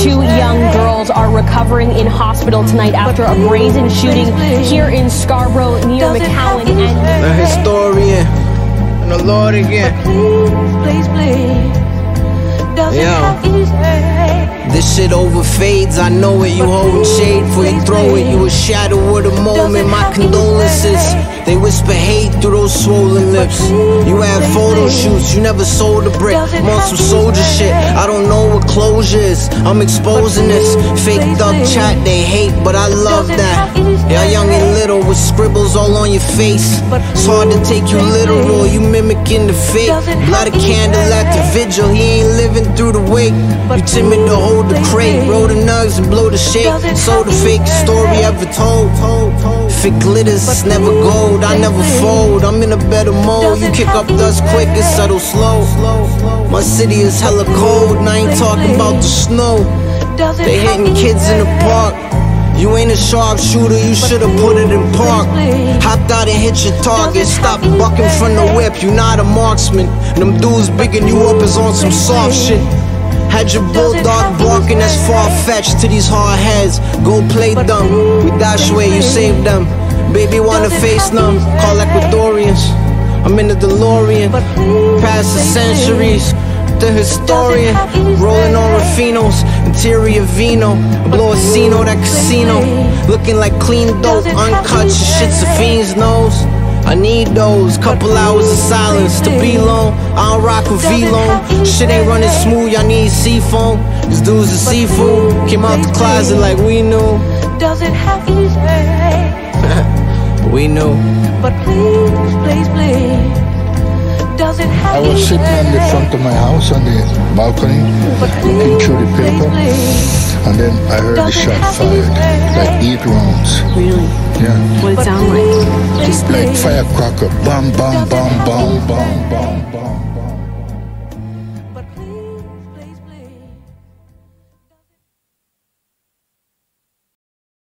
Two young girls are recovering in hospital tonight after a brazen shooting here in Scarborough near McCowan. And The historian and the Lord again. Please, please, does it Yo. This shit over fades, I know it. You holding shade for you throw it. You a shadow of the moment. My condolences. They whisper hate through those swollen lips. You had photo shoots, you never sold a brick. I'm on some soldier shit. I don't know what closure is. I'm exposing this. Fake duck chat, they hate, but I love that. Y'all young and little with scribbles all on your face. It's hard to take you literal, you mimicking the fake. Light a candle at the vigil, he ain't living through the wake. You timid to hold the crate, roll the nugs and blow the shake. So the fake story ever told. If it glitters, it's never gold. I never fold. I'm in a better mode. You kick up dust quick and settle slow. My city is hella cold, and I ain't talking about the snow. They hitting kids in the park. You ain't a sharpshooter, you should've put it in park. Hopped out and hit your target. Stop bucking from the whip, you not a marksman. Them dudes bigging you up is on some soft shit. Had your bulldog barking, that's far fetched to these hard heads. Go play dumb. We dash away, you save them. Baby wanna face numb, call Ecuadorians. I'm in the DeLorean, past the centuries. The historian, rolling on Rafinos, interior vino, blow a Cino, that casino, looking like clean dope, uncut, shit's a fiend's nose. I need those couple hours of silence to be alone. I don't rock with V-Lone. Shit ain't running smooth, y'all need seafoam. These dudes are seafood. Came out the closet like we knew. Does it have easy? We knew. But please, please, please, does it have I was sitting in the front of my house on the balcony, looking through the paper, and then I heard the shot fired, like eight rounds. really, Yeah, what it sound like? Like firecracker, bam, bam, bam, bam, bam, bam, bam.